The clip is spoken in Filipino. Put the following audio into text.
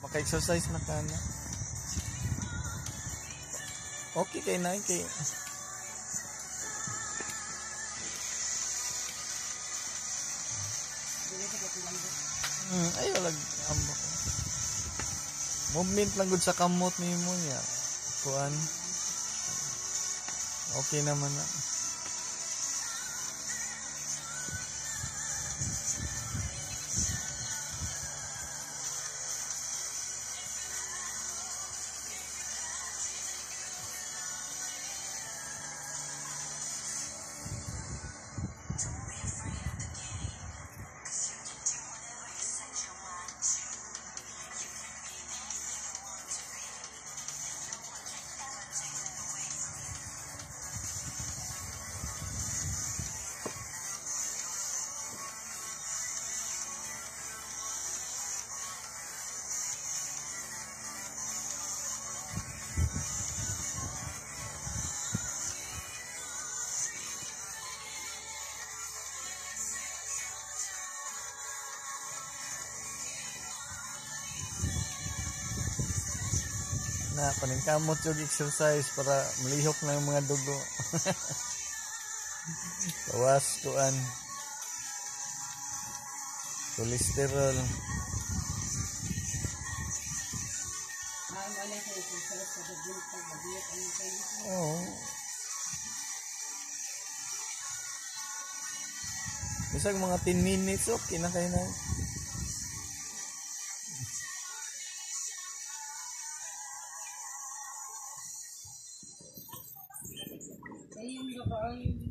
Maka-exercise na ka na. Okay kay na kay Hmm, ayo lag amo ko. Movement lang gud sa kamot nimo niya. Kuan. Okay naman na. Na paningkamot yung exercise para malihok na yung mga dugo. Bawas kuan. Cholesterol. Oo. Isang mga 10 minutes okay na kayo na. Ini yang di kepala.